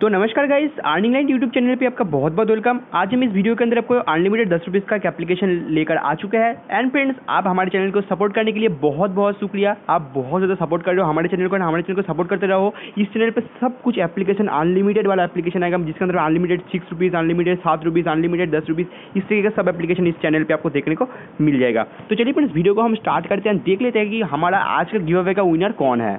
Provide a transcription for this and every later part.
तो नमस्कार guys earning line YouTube channel पे आपका बहुत बहुत वेलकम आज हम इस वीडियो के अंदर आपको अनलिमिटेड दस रुपीज़ का एक एप्लीकेशन लेकर आ चुके हैं। एंड फ्रेंड्स आप हमारे चैनल को सपोर्ट करने के लिए बहुत बहुत शुक्रिया। आप बहुत ज़्यादा सपोर्ट कर रहे हो हमारे चैनल को, हमारे चैनल को सपोर्ट करते रहो। इस चैनल पर सब कुछ एप्लीकेशन अनलिमिटेड वाला एप्लीकेशन आएगा। जिसके अंदर अनलिमिटेड सिक्स रुपीज़ अनलिमिटेड सात रुपीज़ अनलिमिटेड दस रुपीज़ इस तरीके का सब एप्लीकेशन इस चैनल पर आपको देखने को मिल जाएगा। तो चलिए फ्रेंड्स वीडियो को हम स्टार्ट करते हैं। देख लेते हैं कि हमारा आज का गिव अवे का विनर कौन है।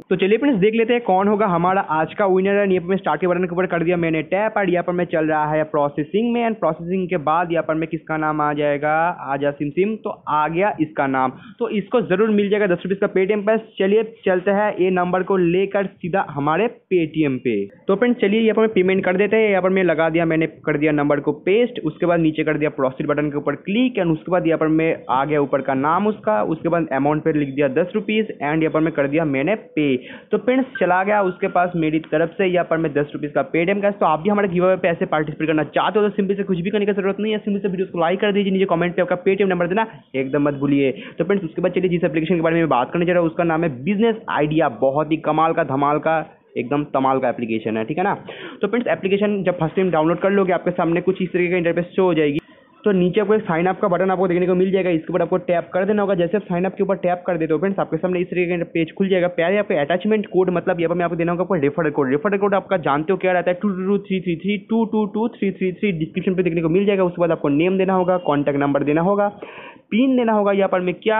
तो चलिए फ्रेंड्स देख लेते हैं कौन होगा हमारा आज का विनर है। यहाँ पर मैं स्टार्ट के बटन के ऊपर कर दिया मैंने टैप और यहाँ पर मैं चल रहा है प्रोसेसिंग में। एंड प्रोसेसिंग के बाद यहाँ पर मैं किसका नाम आ जाएगा? आ जा सिम सिम। तो आ गया इसका नाम। तो इसको ज़रूर मिल जाएगा दस रुपीज़ का पेटीएम पर चलिए चलते हैं ये नंबर को लेकर सीधा हमारे पेटीएम पे। तो फ्रेंड्स चलिए यहाँ पर मैं पेमेंट कर देते हैं। यहाँ पर मैं लगा दिया, मैंने कर दिया नंबर को पेस्ट उसके बाद नीचे कर दिया प्रोसेस बटन के ऊपर क्लिक एंड उसके बाद यहाँ पर मैं आ गया ऊपर का नाम उसका। उसके बाद अमाउंट पर लिख दिया दस रुपीज़ एंड यहाँ पर मैं कर दिया मैंने पे तो फ्रेंड्स चला गया उसके पास मेरी तरफ़ से यहाँ पर मैं दस रुपीज़ का पेटीएम का तो आप भी हमारे गिव पे ऐसे पार्टिसिपेट करना चाहते हो तो सिंपल से कुछ भी करने की ज़रूरत नहीं है। सिंपल से वीडियो को लाइक कर दीजिए, नीचे कमेंट पे आपका पेटीएम नंबर देना। एकदम मत भूलिए। तो फ्रेंड्स उसके बाद चलिए जिस एप्लीकेशन के बारे में बात करने जा रहा हूँ, उसका नाम है बिज़नेस आइडिया बहुत ही कमाल का, धमाल का, एकदम तमाल का एप्लीकेशन है, ठीक है ना? तो फ्रेंड्स एप्लीकेशन जब फ़र्स्ट टाइम डाउनलोड कर लोगे, आपके सामने कुछ इस तरीके का इंटरफेस शो हो जाएगी। तो नीचे आपको एक साइन अप का बटन आपको देखने को मिल जाएगा। इसके ऊपर आपको टैप कर देना होगा। जैसे आप साइन अप के ऊपर टैप कर देते हो फ्रेंड्स आपके सामने इस तरीके का पेज खुल जाएगा। पहले आपको अटैचमेंट कोड मतलब यहाँ पर मैं आपको देना होगा आपको रेफर कोड रेफर कोड आपका जानते हो क्या रहता है? Two two three three three two two two three three three description पर देखने को मिल जाएगा। उसके बाद आपको नेम देना होगा कॉन्टैक्ट नंबर देना होगा। पिन देना होगा यहाँ पर मैं क्या?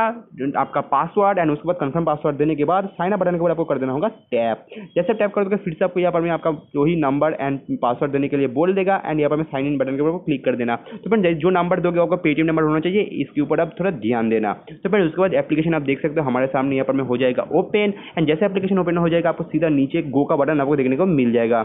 आपका पासवर्ड एंड उसके बाद कंफर्म पासवर्ड देने के बाद साइन अप बटन के बाद आपको कर देना होगा टैप जैसे टैप कर दोगे फिर से आपको यहाँ पर मैं आपका जो ही नंबर एंड पासवर्ड देने के लिए बोल देगा एंड यहाँ पर मैं साइन इन बटन के ऊपर क्लिक कर देना. तो फिर जो नंबर दोगे आपका पेटीएम नंबर होना चाहिए, इसके ऊपर आप थोड़ा ध्यान देना. तो फिर उसके बाद एप्लीकेशन आप देख सकते हो, हमारे सामने यहाँ पर हो जाएगा ओपन एंड जैसे एप्लीकेशन ओपन हो जाएगा, आपको सीधा नीचे गो का बटन आपको देखने को मिल जाएगा.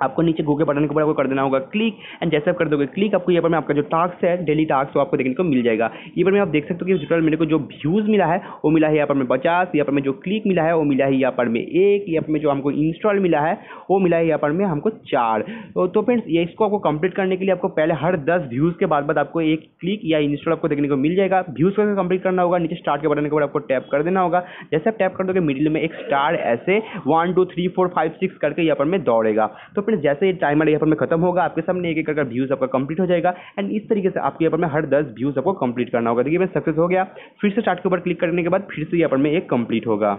आपको नीचे गूगल बटन के ऊपर आपको कर देना होगा क्लिक एंड जैसे आप कर दोगे क्लिक आपको यहाँ पर में आपका जो टास्क है डेली टास्क वो आपको देखने को मिल जाएगा। ये पर में आप देख सकते हो कि टोटल मेरे को जो व्यूज़ मिला है वो मिला है यहाँ पर में पचास यहाँ पर में जो क्लिक मिला है वो मिला है यहाँ पर में एक यहाँ पर जो हमको इंस्टॉल मिला है वो मिला है यहाँ पर में हमको चार। तो, तो फ्रेंड्स ये इसको आपको कंप्लीट करने के लिए आपको पहले हर दस व्यूज़ के बाद बाद आपको एक क्लिक या इंस्टॉल आपको देखने को मिल जाएगा। व्यूज़ को कंप्लीट करना होगा नीचे स्टार्ट के बटन के ऊपर आपको टैप कर देना होगा। जैसे आप टैप कर दोगे मिडिल में एक स्टार ऐसे one two three four five six करके यहाँ पर में दौड़ेगा। तो फ्रेंड्स जैसे टाइमर यहाँ पर में खत्म होगा, आपके सामने एक एक करके व्यूज़ आपका कंप्लीट हो जाएगा एंड इस तरीके से आपके यहाँ पर हर दस व्यूज़ आपको कंप्लीट करना होगा। देखिए मैं सक्सेस हो गया। फिर से स्टार्ट के ऊपर क्लिक करने के बाद फिर से यहाँ पर में एक कंप्लीट होगा।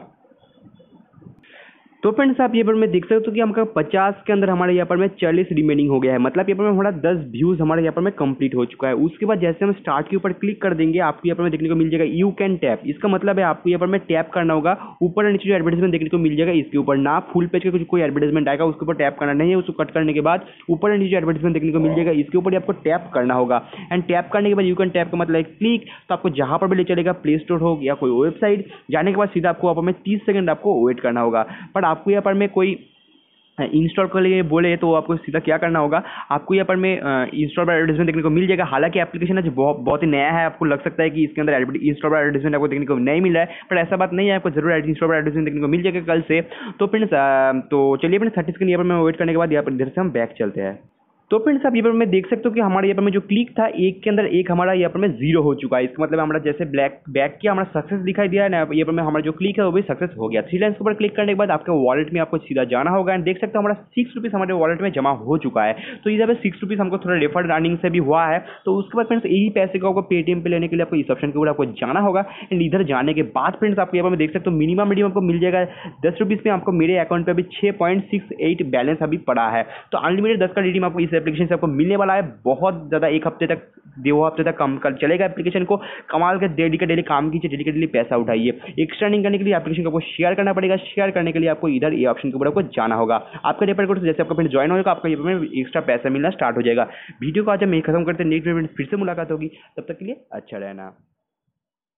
तो फ्रेंड्स, आप यहाँ पर मैं देख सकते हो कि हमका पचास के अंदर हमारे यहाँ पर में चालीस रिमेनिंग हो गया है। मतलब यहाँ पर हमारा दस व्यूज़ हमारे यहाँ पर में कंप्लीट हो चुका है। उसके बाद जैसे हम स्टार्ट के ऊपर क्लिक कर देंगे, आपको यहाँ पर में देखने को मिल जाएगा यू कैन टैप इसका मतलब है आपको यहाँ पर में टैप करना होगा। ऊपर नीचे जो एडवर्टाइजमेंट देखने को मिल जाएगा, इसके ऊपर। ना फुल पेज का कुछ कोई एडवर्टाइजमेंट आएगा, उसके ऊपर टैप करना नहीं है। उसको कट करने के बाद ऊपर नीचे एडवर्टाइजमेंट देखने को मिल जाएगा। इसके ऊपर आपको टैप करना होगा। एंड टैप करने के बाद यू कैन टैप का मतलब क्लिक तो आपको जहाँ पर भी ले चलेगा प्ले स्टोर हो या कोई वेबसाइट जाने के बाद सीधा आपको यहाँ पर में तीस सेकंड आपको वेट करना होगा। बट आपको यहाँ पर में कोई इंस्टॉल कर लिए बोले तो आपको सीधा क्या करना होगा? आपको यहाँ पर में इंस्टॉल पर एडवर्टाइजमेंट देखने को मिल जाएगा। हालाँकि एप्लीकेशन है बहुत बहुत ही नया है। आपको लग सकता है कि इसके अंदर इंस्टॉल पर एडवर्टाइजमेंट आपको देखने को नहीं मिल रहा है। पर ऐसा बात नहीं है। आपको ज़रूर इंस्टॉल पर एडवर्टाइजमेंट देखने को मिल जाएगा कल से। तो फ्रेंड्स तो चलिए अपने थर्टी सेकंड यहाँ पर मैं वेट करने के बाद यहाँ पर इधर से हम बैक चलते हैं। तो फ्रेंड्स आप यहाँ पर मैं देख सकते हो कि हमारे यहाँ पर में जो क्लिक था, एक के अंदर एक हमारा यहाँ पर में ज़ीरो हो चुका है। इसका मतलब हमारा जैसे ब्लैक बैक किया, हमारा सक्सेस दिखाई दिया है ना यहाँ पर में हमारा जो क्लिक है, वो भी सक्सेस हो गया। थ्री लाइन्स के ऊपर क्लिक करने के बाद आपके वॉलेट में आपको सीधा जाना होगा एंड देख सकते हो हमारा सिक्स रुपीज़ हमारे वॉलेट में जमा हो चुका है। तो इधर पर सिक्स रुपीज़ हमको थोड़ा रेफर रनिंग से भी हुआ है। तो उसके बाद फ्रेंड्स यही पैसे को आपको पेटीएम पे लेने के लिए आपको इस ऑप्शन के ऊपर आपको जाना होगा। एंड इधर जाने के बाद फ्रेंड्स आपको यहाँ पर देख सकते हो मिनिमम मीडियम आपको मिल जाएगा। दस रुपीज़ में आपको मेरे अकाउंट पर अभी छः पॉइंट सिक्स एट बैलेंस अभी पड़ा है। तो अनलिमिटेड दस का रिडीम आपको इस एप्लीकेशन से आपको मिलने वाला है। बहुत ज़्यादा एक हफ़्ते तक, दो हफ़्ते तक कम कर, चलेगा एप्लीकेशन को। कमाल के डेली का डेली काम कीजिए डेली का डेली पैसा उठाइए। एक्स्ट्रा अर्निंग करने के लिए एप्लीकेशन को शेयर करना पड़ेगा। शेयर करने के लिए आपको इधर ये ऑप्शन के ऊपर आपको जाना होगा। आपका रेफर कोड जैसे आपका फिर ज्वाइन होगा, आपका ये एक्स्ट्रा पैसा मिलना स्टार्ट हो जाएगा। वीडियो को आज हम खत्म करते हैं। नेक्स्ट फिर से मुलाकात होगी। तब तक के लिए अच्छा रहना।